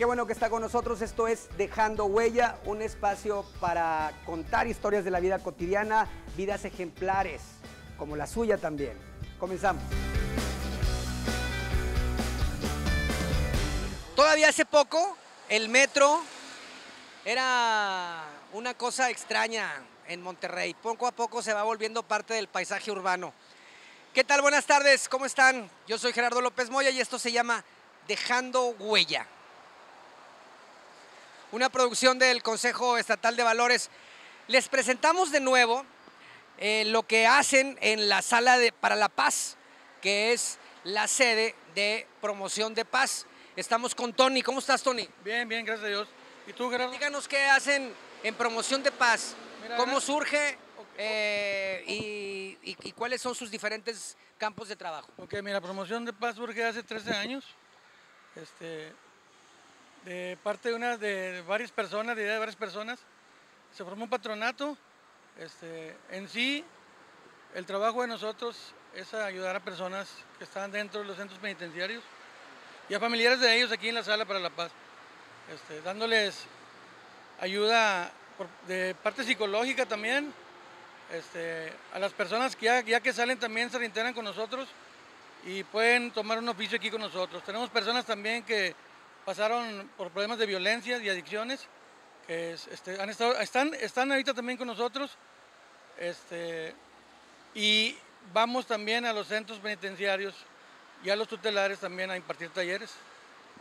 Qué bueno que está con nosotros. Esto es Dejando Huella, un espacio para contar historias de la vida cotidiana, vidas ejemplares, como la suya también. Comenzamos. Todavía hace poco, el metro era una cosa extraña en Monterrey. Poco a poco se va volviendo parte del paisaje urbano. ¿Qué tal? Buenas tardes, ¿cómo están? Yo soy Gerardo López Moya y esto se llama Dejando Huella. Una producción del Consejo Estatal de Valores. Les presentamos de nuevo eh, lo que hacen en la Sala de, para la Paz, que es la sede de promoción de paz. Estamos con Tony. ¿Cómo estás, Tony? Bien, bien, gracias a Dios. ¿Y tú, Gerardo? Díganos qué hacen en promoción de paz. Mira, ¿Cómo surge eh, y, y- y cuáles son sus diferentes campos de trabajo? Ok, mira, promoción de paz surge hace 13 años. Este, de parte de una de varias personas, de de varias personas. Se formó un patronato. Este, en sí, el trabajo de nosotros es ayudar a personas que están dentro de los centros penitenciarios y a familiares de ellos aquí en la sala para la paz. Este, dándoles ayuda de parte psicológica también. Este, a las personas que ya, ya que salen también se reintegran con nosotros y pueden tomar un oficio aquí con nosotros. Tenemos personas también que pasaron por problemas de violencia y adicciones, que es- este, han estado, están, están ahorita también con nosotros. Este, y vamos también a los centros penitenciarios y a los tutelares también a impartir talleres.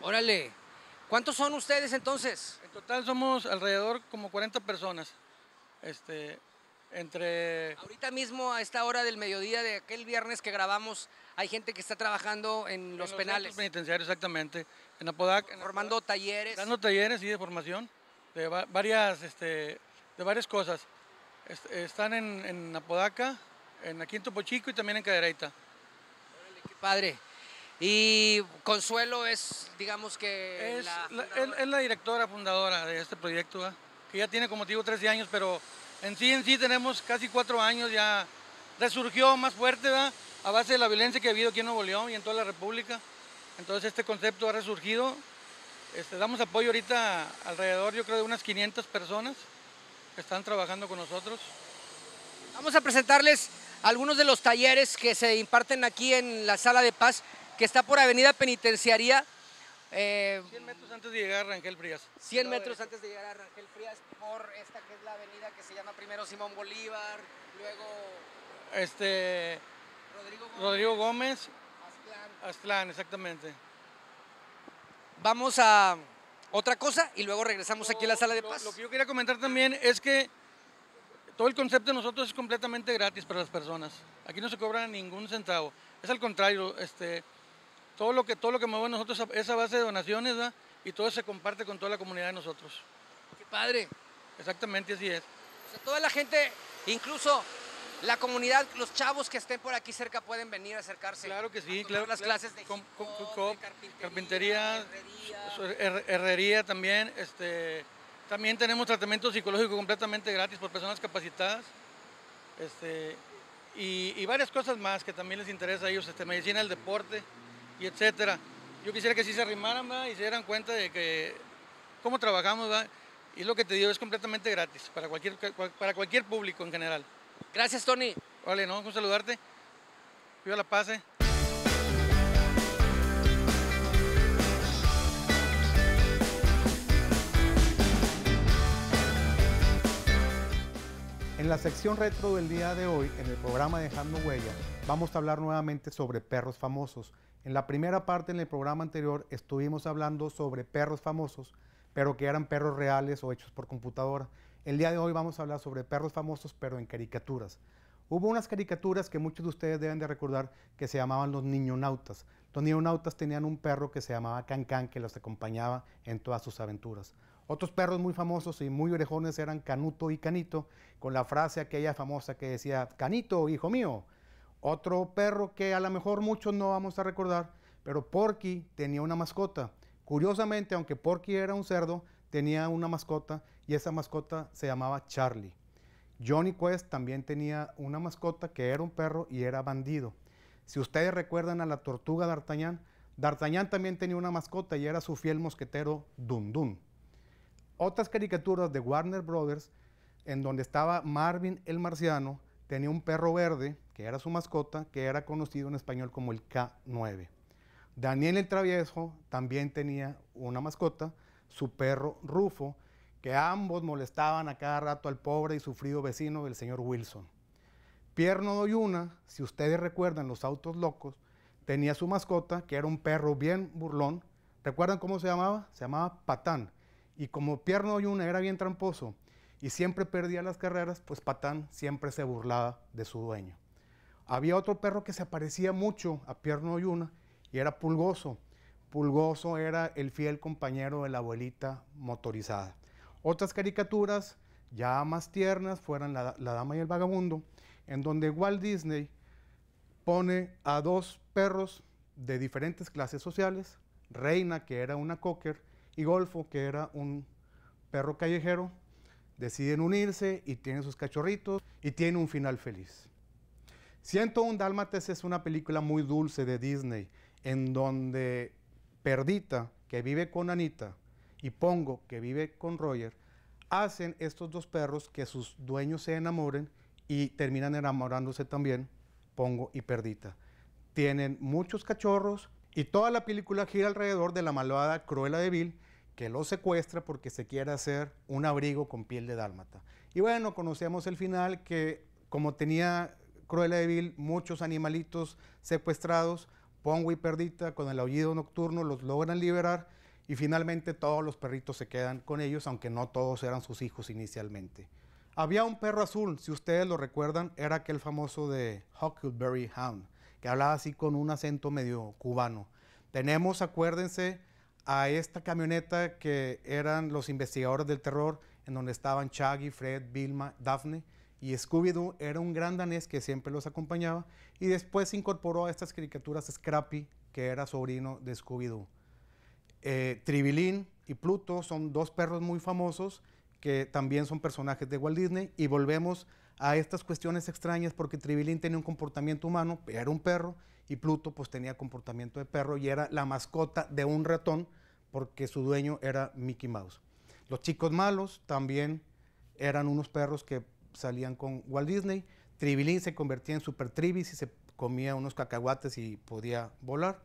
Órale, ¿cuántos son ustedes entonces? En total somos alrededor como 40 personas. Este, entre Ahorita mismo a esta hora del mediodía de aquel viernes que grabamos, hay gente que está trabajando en los en penales, centros penitenciarios, exactamente. En Apodaca. en formando talleres. Dando talleres y de formación de va- varias, este, de varias cosas. Est- están en, en Apodaca, en aquí en Topo Chico y también en Cadereyta. Órale, qué padre. Y Consuelo es, digamos que Es la la, es- la directora fundadora de este proyecto, ¿va? que ya tiene como digo 13 años, pero en sí en sí tenemos casi cuatro años, ya resurgió más fuerte ¿va? a base de la violencia que ha habido aquí en Nuevo León y en toda la República. Entonces este concepto ha resurgido. Este, damos apoyo ahorita alrededor, yo creo, de unas 500 personas que están trabajando con nosotros. Vamos a presentarles algunos de los talleres que se imparten aquí en la Sala de Paz, que está por Avenida Penitenciaría, eh, 100 metros antes de llegar a Rangel Frías. 100 metros antes de llegar a Rangel Frías, por esta que es la avenida que se llama primero Simón Bolívar, luego Este, Rodrigo Gómez, Rodrigo Gómez, Aztlán. Aztlán, exactamente. Vamos a otra cosa y luego regresamos aquí a la Sala de Lo- Paz. Lo, que yo quería comentar también es que todo el concepto de nosotros es completamente gratis para las personas. Aquí no se cobra ningún centavo. Es al contrario, este, todo lo que todo lo que movemos nosotros es a base de donaciones ¿verdad? y todo se comparte con toda la comunidad de nosotros. Qué padre. Exactamente así es. O sea, toda la gente, incluso la comunidad, los chavos que estén por aquí cerca pueden venir a acercarse. Claro que sí, a claro. las clases de Com- hip com- hop, com- de carpintería, carpintería, herrería. también. Este, también tenemos tratamiento psicológico completamente gratis por personas capacitadas. Este, y, y varias cosas más que también les interesa a ellos, este, medicina del deporte y etcétera. Yo quisiera que sí se arrimaran ¿verdad? y se dieran cuenta de que cómo trabajamos ¿verdad? y lo que te digo es completamente gratis para cualquier, para cualquier público en general. Gracias, Tony. Vale, ¿no? Con saludarte. Viva la paz. ¿eh? En la sección retro del día de hoy, en el programa Dejando Huella, vamos a hablar nuevamente sobre perros famosos. En la primera parte, en el programa anterior, estuvimos hablando sobre perros famosos, pero que eran perros reales o hechos por computadora. El día de hoy vamos a hablar sobre perros famosos, pero en caricaturas. Hubo unas caricaturas que muchos de ustedes deben de recordar que se llamaban los niñonautas. Los niñonautas tenían un perro que se llamaba Can Can que los acompañaba en todas sus aventuras. Otros perros muy famosos y muy orejones eran Canuto y Canito, con la frase aquella famosa que decía, Canito, hijo mío. Otro perro que a lo mejor muchos no vamos a recordar, pero Porky tenía una mascota. Curiosamente, aunque Porky era un cerdo, tenía una mascota y esa mascota se llamaba Charlie. Johnny Quest también tenía una mascota que era un perro y era bandido. Si ustedes recuerdan a la tortuga d'Artagnan, D'Artagnan también tenía una mascota y era su fiel mosquetero Dundun. Otras caricaturas de Warner Brothers, en donde estaba Marvin el marciano, tenía un perro verde, que era su mascota, que era conocido en español como el K9. Daniel el travieso también tenía una mascota, su perro Rufo, que ambos molestaban a cada rato al pobre y sufrido vecino del señor Wilson. Pierno Doyuna, si ustedes recuerdan los autos locos, tenía su mascota, que era un perro bien burlón. ¿Recuerdan cómo se llamaba? Se llamaba Patán. Y como Pierno Doyuna era bien tramposo y siempre perdía las carreras, pues Patán siempre se burlaba de su dueño. Había otro perro que se parecía mucho a Pierno Doyuna y era Pulgoso. Pulgoso era el fiel compañero de la abuelita motorizada. Otras caricaturas ya más tiernas fueran la, Dama y el Vagabundo, en donde Walt Disney pone a dos perros de diferentes clases sociales, Reina, que era una cocker, y Golfo, que era un perro callejero, deciden unirse y tienen sus cachorritos y tiene un final feliz. un Dálmates es una película muy dulce de Disney, en donde Perdita, que vive con Anita, y Pongo, que vive con Roger, hacen estos dos perros que sus dueños se enamoren y terminan enamorándose también, Pongo y Perdita. Tienen muchos cachorros y toda la película gira alrededor de la malvada Cruella de Vil, que lo secuestra porque se quiere hacer un abrigo con piel de dálmata. Y bueno, conocemos el final que como tenía Cruella de Vil muchos animalitos secuestrados, Pongo y Perdita con el aullido nocturno los logran liberar y finalmente todos los perritos se quedan con ellos, aunque no todos eran sus hijos inicialmente. Había un perro azul, si ustedes lo recuerdan, era aquel famoso de Huckleberry Hound, que hablaba así con un acento medio cubano. Tenemos, acuérdense, a esta camioneta que eran los investigadores del terror, en donde estaban Chaggy, Fred, Vilma, Daphne, y Scooby-Doo era un gran danés que siempre los acompañaba, y después se incorporó a estas caricaturas Scrappy, que era sobrino de Scooby-Doo. Eh, Tribilín y Pluto son dos perros muy famosos que también son personajes de Walt Disney y volvemos a estas cuestiones extrañas porque Tribilín tenía un comportamiento humano, era un perro, y Pluto pues tenía comportamiento de perro y era la mascota de un ratón porque su dueño era Mickey Mouse. Los chicos malos también eran unos perros que salían con Walt Disney. Tribilín se convertía en Super Tribis y se comía unos cacahuates y podía volar.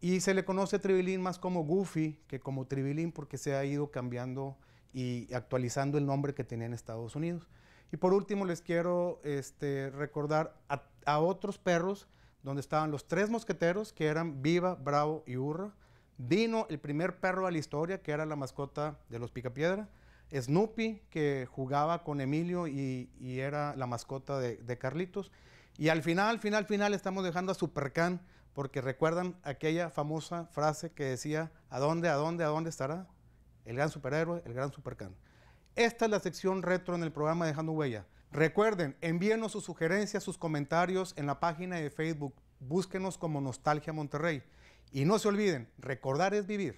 Y se le conoce a Tribilín más como Goofy que como Tribilín porque se ha ido cambiando y actualizando el nombre que tenía en Estados Unidos. Y por último les quiero este, recordar a, otros perros donde estaban los tres mosqueteros que eran Viva, Bravo y Urra. Dino, el primer perro de la historia que era la mascota de los Picapiedra. Snoopy, que jugaba con Emilio y, era la mascota de, Carlitos. Y al final, final, final estamos dejando a Supercan porque recuerdan aquella famosa frase que decía, ¿a dónde, a dónde, a dónde estará? El gran superhéroe, el gran supercan. Esta es la sección retro en el programa Dejando Huella. Recuerden, envíenos sus sugerencias, sus comentarios en la página de Facebook. Búsquenos como Nostalgia Monterrey. Y no se olviden, recordar es vivir.